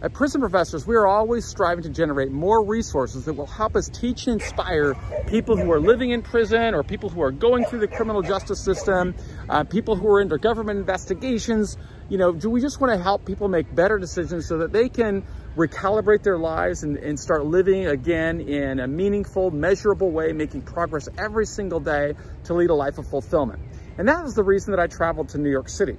At Prison Professors, we are always striving to generate more resources that will help us teach and inspire people who are living in prison or people who are going through the criminal justice system, uh, people who are under government investigations. You know, do we just want to help people make better decisions so that they can recalibrate their lives and, and start living again in a meaningful, measurable way, making progress every single day to lead a life of fulfillment. And that was the reason that I traveled to New York City.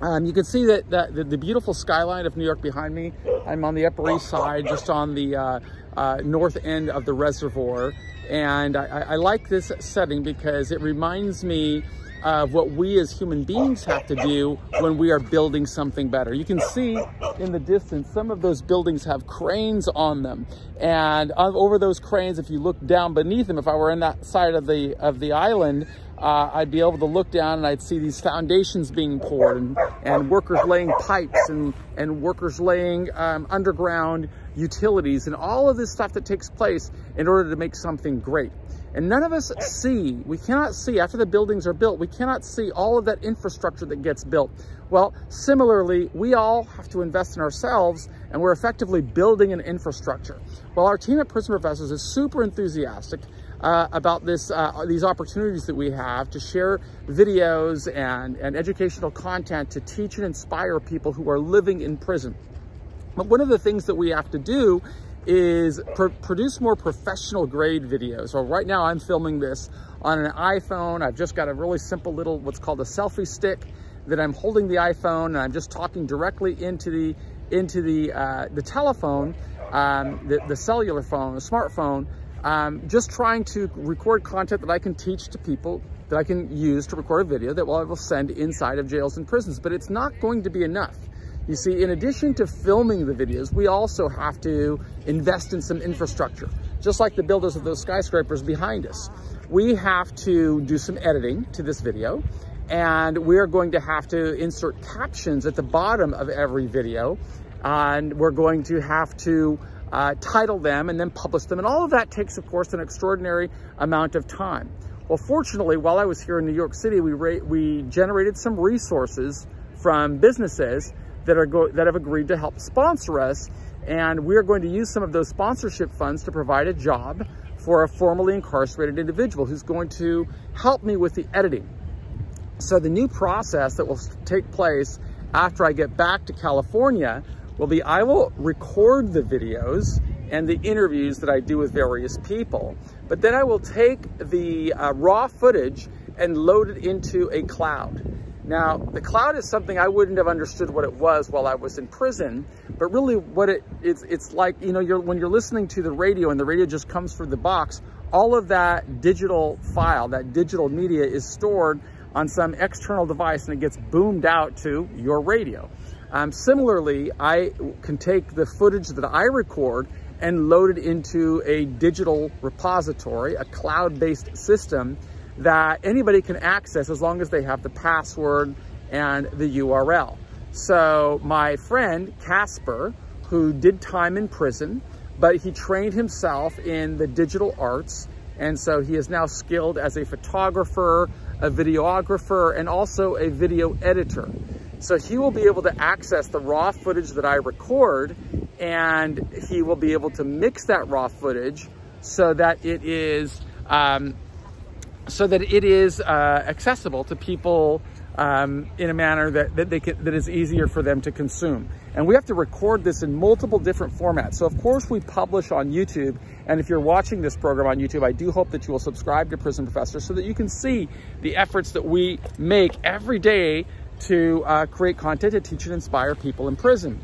Um, you can see that, that the, the, beautiful skyline of New York behind me. I'm on the Upper East Side, just on the uh, uh, north end of the reservoir. And I, I, like this setting because it reminds me of what we as human beings have to do when we are building something better. You can see in the distance, some of those buildings have cranes on them. And over those cranes, if you look down beneath them, if I were in that side of the, of the island, uh, I'd be able to look down and I'd see these foundations being poured and, and workers laying pipes and, and workers laying um, underground utilities and all of this stuff that takes place in order to make something great. And none of us see, we cannot see after the buildings are built, we cannot see all of that infrastructure that gets built. Well, similarly, we all have to invest in ourselves and we're effectively building an infrastructure. Well, our team at Prison Professors is super enthusiastic uh, about this, uh, these opportunities that we have to share videos and, and educational content to teach and inspire people who are living in prison. But one of the things that we have to do is pr produce more professional grade videos. So right now I'm filming this on an iPhone. I've just got a really simple little, what's called a selfie stick that I'm holding the iPhone and I'm just talking directly into the into the uh, the telephone, um, the, the cellular phone, the smartphone, um, just trying to record content that I can teach to people that I can use to record a video that I will send inside of jails and prisons. But it's not going to be enough. You see, in addition to filming the videos, we also have to invest in some infrastructure, just like the builders of those skyscrapers behind us. We have to do some editing to this video, and we're going to have to insert captions at the bottom of every video, and we're going to have to uh, title them, and then publish them. And all of that takes, of course, an extraordinary amount of time. Well, fortunately, while I was here in New York City, we, we generated some resources from businesses that, are that have agreed to help sponsor us. And we are going to use some of those sponsorship funds to provide a job for a formerly incarcerated individual who's going to help me with the editing. So the new process that will take place after I get back to California will be I will record the videos and the interviews that I do with various people, but then I will take the uh, raw footage and load it into a cloud. Now, the cloud is something I wouldn't have understood what it was while I was in prison, but really what it, it's, it's like, you know, you're, when you're listening to the radio and the radio just comes through the box, all of that digital file, that digital media is stored on some external device and it gets boomed out to your radio. Um, similarly, I can take the footage that I record and load it into a digital repository, a cloud-based system that anybody can access as long as they have the password and the URL. So my friend Kaspar, who did time in prison, but he trained himself in the digital arts. And so he is now skilled as a photographer, a videographer, and also a video editor. So he will be able to access the raw footage that I record and he will be able to mix that raw footage so that it is um, so that it is uh, accessible to people um, in a manner that, that, they can, that is easier for them to consume. And we have to record this in multiple different formats. So of course we publish on YouTube. And if you're watching this program on YouTube, I do hope that you will subscribe to Prison Professor so that you can see the efforts that we make every day to uh, create content to teach and inspire people in prison.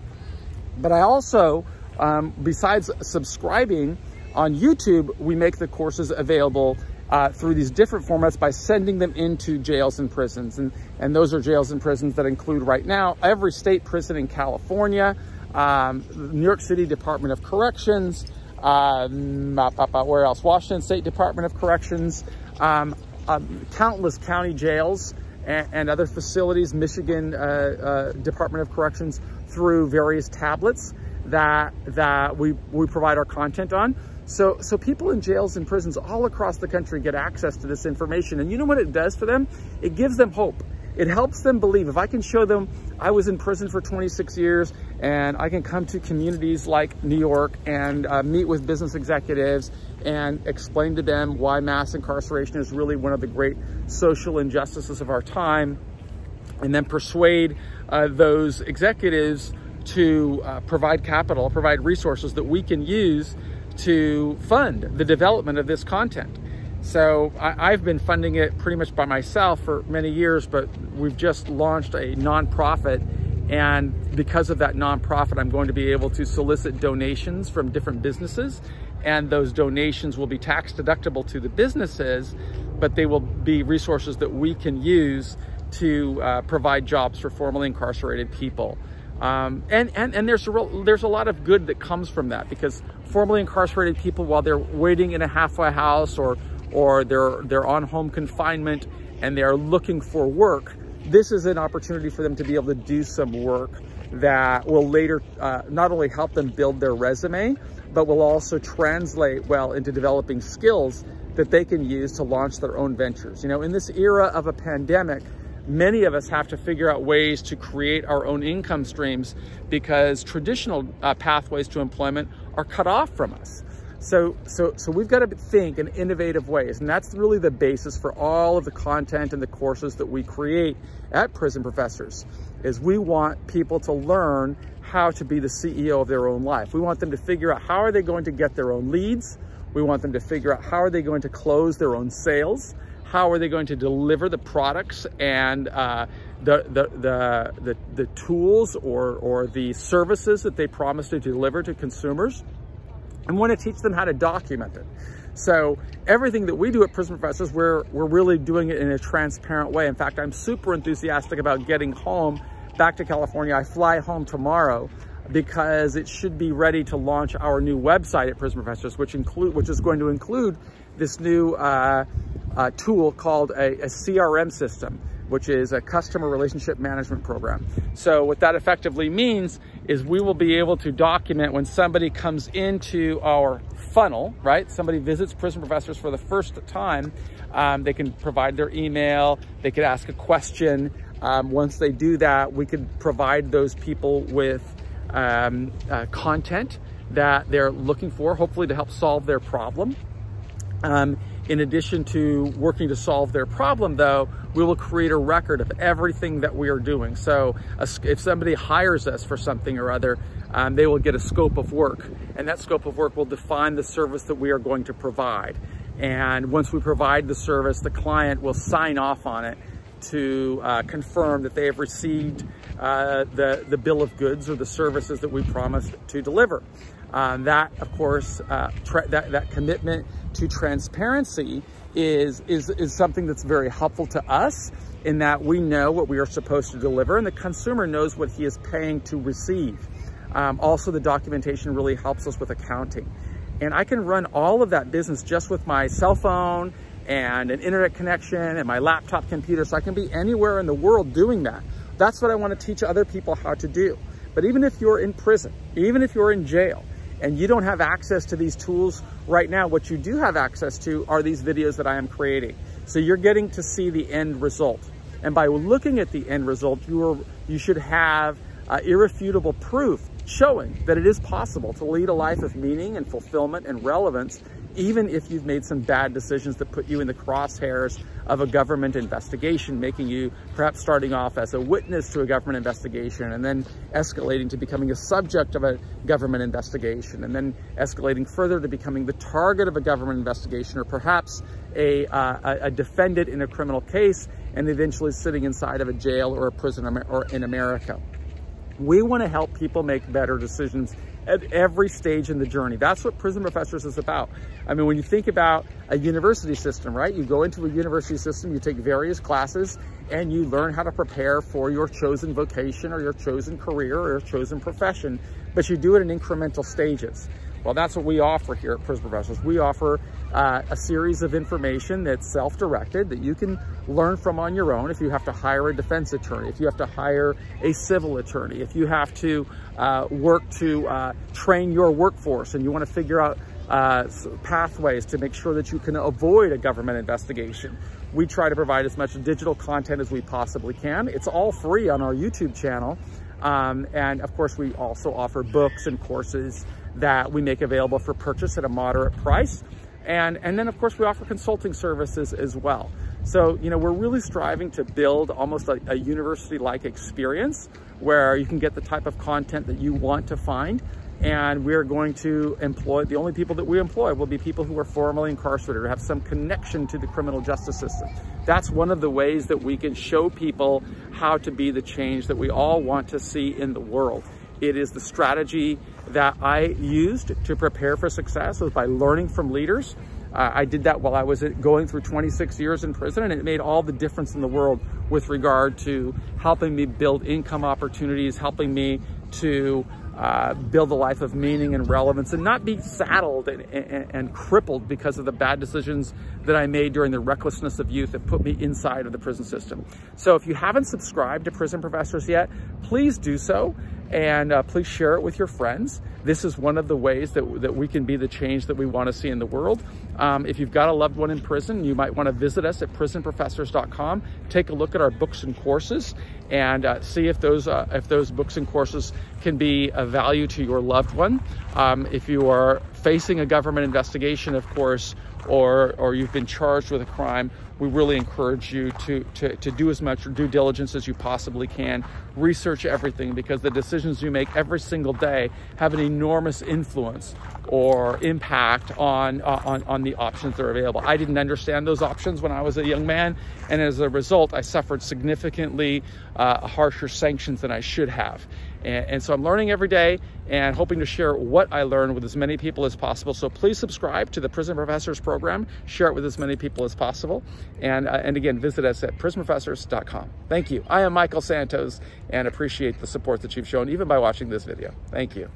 But I also, um, besides subscribing on YouTube, we make the courses available uh, through these different formats by sending them into jails and prisons. And, and those are jails and prisons that include right now every state prison in California, um, New York City Department of Corrections, um, where else? Washington State Department of Corrections, um, um countless county jails, and, and other facilities, Michigan uh, uh, Department of Corrections, through various tablets that that we, we provide our content on. So, so people in jails and prisons all across the country get access to this information. And you know what it does for them? It gives them hope. It helps them believe. If I can show them I was in prison for 26 years and I can come to communities like New York and uh, meet with business executives and explain to them why mass incarceration is really one of the great social injustices of our time and then persuade uh, those executives to uh, provide capital, provide resources that we can use to fund the development of this content. So I, have been funding it pretty much by myself for many years, but we've just launched a nonprofit. And because of that nonprofit, I'm going to be able to solicit donations from different businesses. And those donations will be tax deductible to the businesses, but they will be resources that we can use to uh, provide jobs for formerly incarcerated people. Um, and, and, and there's, a real, there's a lot of good that comes from that because formerly incarcerated people, while they're waiting in a halfway house or, or they're, they're on home confinement and they're looking for work, this is an opportunity for them to be able to do some work that will later uh, not only help them build their resume, but will also translate well into developing skills that they can use to launch their own ventures. You know, in this era of a pandemic, many of us have to figure out ways to create our own income streams because traditional uh, pathways to employment are cut off from us. So, so, so we've got to think in innovative ways. And that's really the basis for all of the content and the courses that we create at Prison Professors is we want people to learn how to be the CEO of their own life. We want them to figure out how are they going to get their own leads. We want them to figure out how are they going to close their own sales how are they going to deliver the products and uh, the, the, the, the, the tools or, or the services that they promise to deliver to consumers. And want to teach them how to document it. So everything that we do at Prison Professors, we're, we're really doing it in a transparent way. In fact, I'm super enthusiastic about getting home back to California. I fly home tomorrow because it should be ready to launch our new website at Prison Professors, which include which is going to include this new uh, uh, tool called a, a CRM system, which is a customer relationship management program. So what that effectively means is we will be able to document when somebody comes into our funnel, right? Somebody visits Prison Professors for the first time, um, they can provide their email, they could ask a question. Um, once they do that, we could provide those people with um, uh, content that they're looking for, hopefully to help solve their problem. In addition to working to solve their problem though, we will create a record of everything that we are doing. So if somebody hires us for something or other, um, they will get a scope of work and that scope of work will define the service that we are going to provide. And once we provide the service, the client will sign off on it to uh, confirm that they have received uh, the, the bill of goods or the services that we promised to deliver. Um, that, of course, uh, that, that commitment to transparency is, is, is something that's very helpful to us in that we know what we are supposed to deliver and the consumer knows what he is paying to receive. Um, also, the documentation really helps us with accounting. And I can run all of that business just with my cell phone and an internet connection and my laptop computer. So I can be anywhere in the world doing that. That's what I want to teach other people how to do. But even if you're in prison, even if you're in jail, and you don't have access to these tools right now, what you do have access to are these videos that I am creating. So you're getting to see the end result. And by looking at the end result, you, are, you should have uh, irrefutable proof showing that it is possible to lead a life of meaning and fulfillment and relevance even if you've made some bad decisions that put you in the crosshairs of a government investigation, making you perhaps starting off as a witness to a government investigation and then escalating to becoming a subject of a government investigation and then escalating further to becoming the target of a government investigation or perhaps a, uh, a defendant in a criminal case and eventually sitting inside of a jail or a prison or in America. We want to help people make better decisions at every stage in the journey. That's what Prison Professors is about. I mean, when you think about a university system, right? You go into a university system, you take various classes, and you learn how to prepare for your chosen vocation or your chosen career or your chosen profession, but you do it in incremental stages. Well, that's what we offer here at Prison Professionals. We offer uh, a series of information that's self-directed that you can learn from on your own if you have to hire a defense attorney, if you have to hire a civil attorney, if you have to uh, work to uh, train your workforce and you want to figure out uh, pathways to make sure that you can avoid a government investigation. We try to provide as much digital content as we possibly can. It's all free on our YouTube channel. Um, and of course, we also offer books and courses that we make available for purchase at a moderate price. And, and then of course we offer consulting services as well. So, you know, we're really striving to build almost a, a university-like experience where you can get the type of content that you want to find. And we're going to employ, the only people that we employ will be people who are formerly incarcerated or have some connection to the criminal justice system. That's one of the ways that we can show people how to be the change that we all want to see in the world. It is the strategy that I used to prepare for success was by learning from leaders. Uh, I did that while I was going through 26 years in prison and it made all the difference in the world with regard to helping me build income opportunities, helping me to uh, build a life of meaning and relevance and not be saddled and, and, and, crippled because of the bad decisions that I made during the recklessness of youth that put me inside of the prison system. So if you haven't subscribed to Prison Professors yet, please do so and uh, please share it with your friends. This is one of the ways that, that we can be the change that we want to see in the world. Um, if you've got a loved one in prison, you might want to visit us at prisonprofessors.com, take a look at our books and courses, and uh, see if those, uh, if those books and courses can be of value to your loved one. Um, if you are facing a government investigation, of course, or, or you've been charged with a crime, we really encourage you to, to, to do as much due diligence as you possibly can. Research everything because the decisions you make every single day have an enormous influence or impact on, uh, on, on the options that are available. I didn't understand those options when I was a young man, and as a result, I suffered significantly uh, harsher sanctions than I should have. And, and, so I'm learning every day and hoping to share what I learn with as many people as possible. So please subscribe to the Prison Professors program, share it with as many people as possible. And, uh, and again, visit us at prisonprofessors.com. Thank you. I am Michael Santos and appreciate the support that you've shown even by watching this video. Thank you.